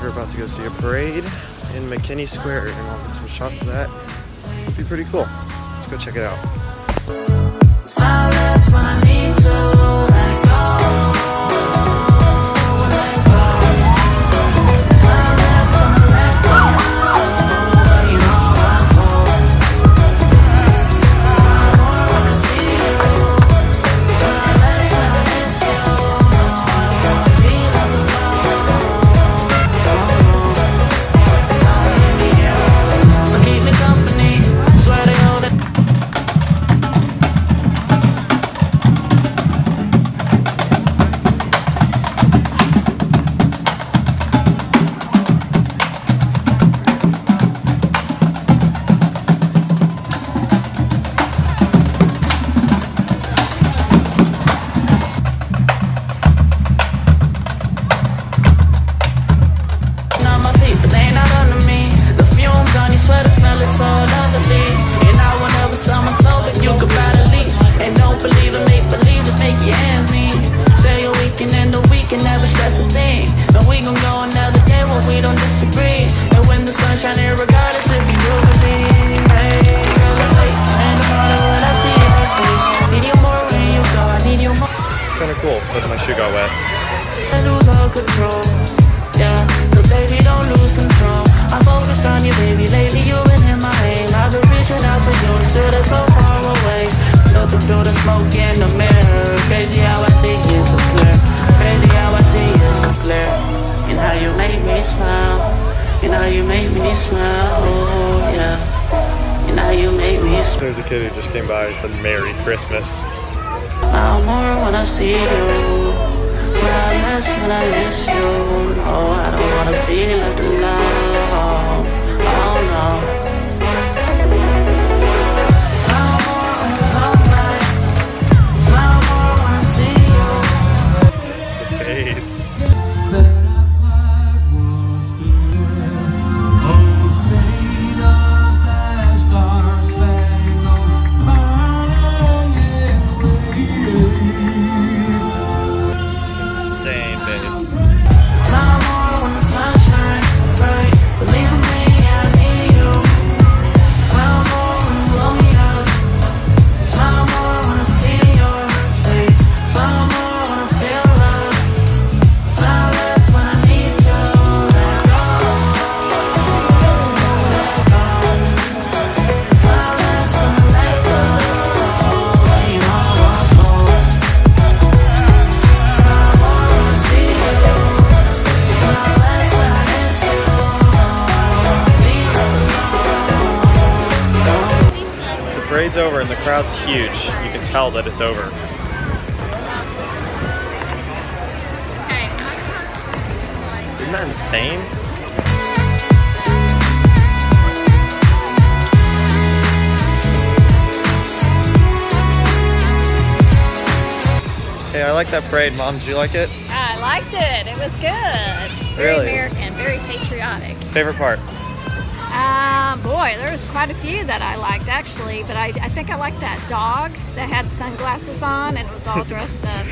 we're about to go see a parade in McKinney Square and I'll get some shots of that. It'll be pretty cool. Let's go check it out. Shining, regardless if you do believe. Hey, celebrate. And tomorrow when I see your face, need you more when you go, I need you more. It's kind of cool, but my shoe got wet. I lose all control. There's a kid who just came by and said Merry Christmas. More when I see you. Smile less when I miss you. No, I don't wanna be left alone. Over and the crowd's huge. You can tell that it's over. Isn't that insane? Hey, I like that parade, Mom. Did you like it? I liked it. It was good. Very Really? American, very patriotic. Favorite part? Uh, Um, boy, there was quite a few that I liked actually, but I, I think I liked that dog that had sunglasses on and it was all dressed up.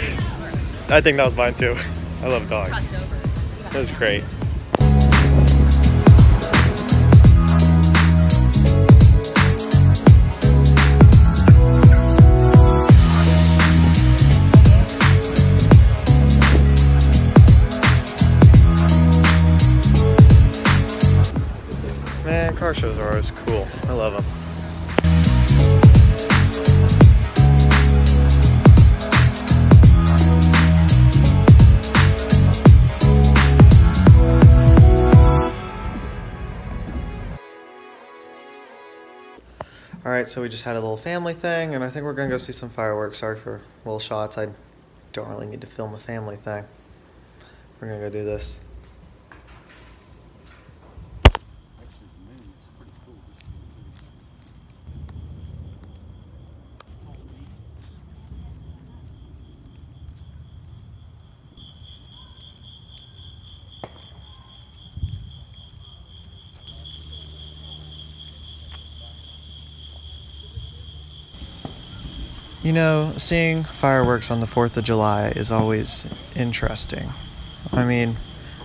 I think that was mine too. I love dogs. That was great. Car shows are always cool. I love them. All right, so we just had a little family thing, and I think we're gonna go see some fireworks. Sorry for little shots. I don't really need to film a family thing. We're gonna go do this. You know, seeing fireworks on the 4th of July is always interesting. I mean,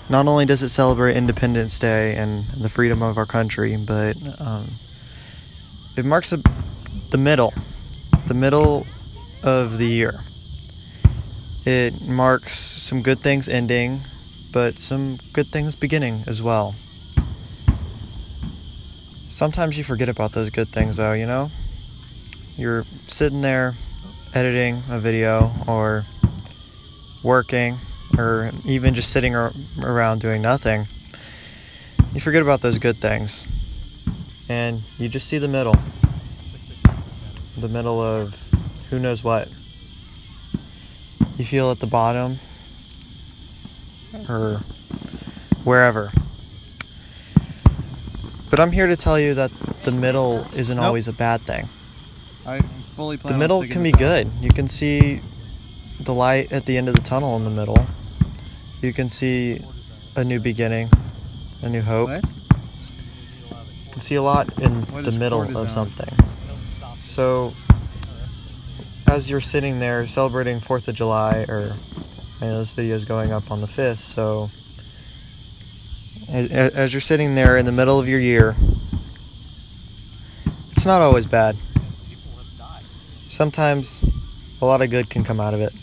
not only does it celebrate Independence Day and the freedom of our country, but um, it marks a, the middle, the middle of the year. It marks some good things ending, but some good things beginning as well. Sometimes you forget about those good things, though, you know? You're sitting there editing a video or working or even just sitting around doing nothing. You forget about those good things and you just see the middle. The middle of who knows what. You feel at the bottom or wherever. But I'm here to tell you that the middle isn't Nope. always a bad thing. I fully plan The middle can be out. good. You can see the light at the end of the tunnel in the middle. You can see a new beginning, a new hope. What? You can see a lot in What the middle of something. So, as you're sitting there celebrating 4th of July, or I know this video is going up on the 5th, so as you're sitting there in the middle of your year, it's not always bad. Sometimes a lot of good can come out of it.